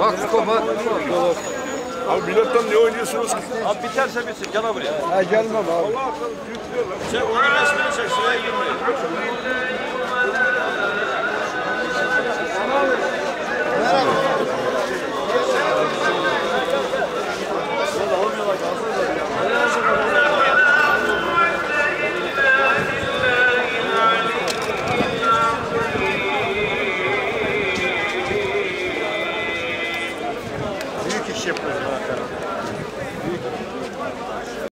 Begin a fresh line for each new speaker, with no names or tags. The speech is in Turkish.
Bak kapat.
Abi milletten ne oynuyorsunuz ki?
Abi biterse bitsin. Gel buraya.
Ha gelmem abi.
Çek onun resmini çek. Şuraya girmeyin.
вообще пусть